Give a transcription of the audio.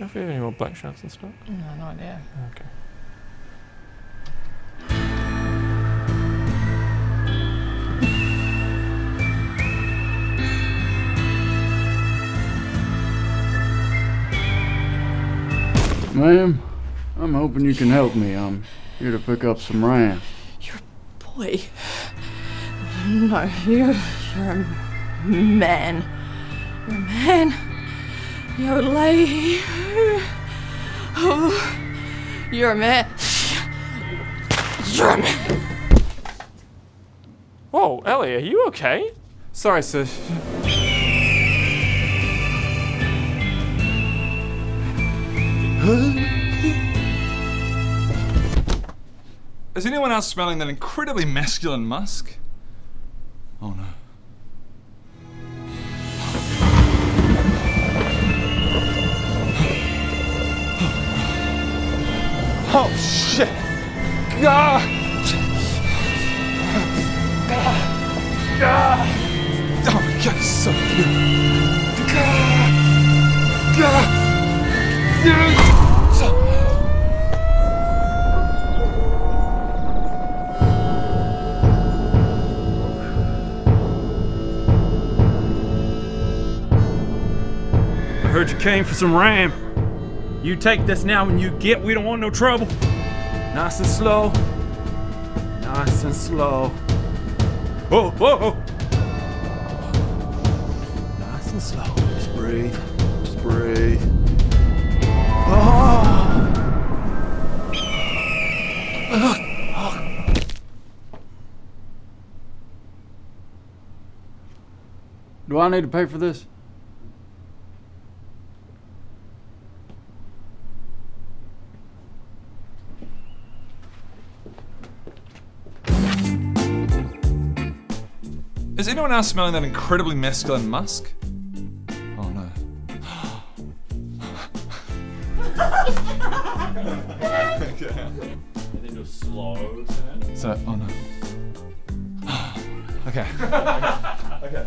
Black Sharks in stock? No, no idea. Okay. Ma'am, I'm hoping you can help me. I'm here to pick up some ram. Your boy. No, you're, you're a man. You're a man. You're a lady. Oh, you're a man. You're a man. Whoa, Ellie, are you okay? Sorry, sir. Is anyone else smelling that incredibly masculine musk? Oh no. Oh shit! God! God! Oh my god, it's so good! God! God! I heard you came for some ram. You take this now and you get, we don't want no trouble. Nice and slow. Nice and slow. Whoa, whoa, whoa. Nice and slow. Just breathe. Just breathe. Oh. Do I need to pay for this? Is anyone else smelling that incredibly masculine musk? Oh no. okay. And then do a slow turn. So, oh no. okay. okay.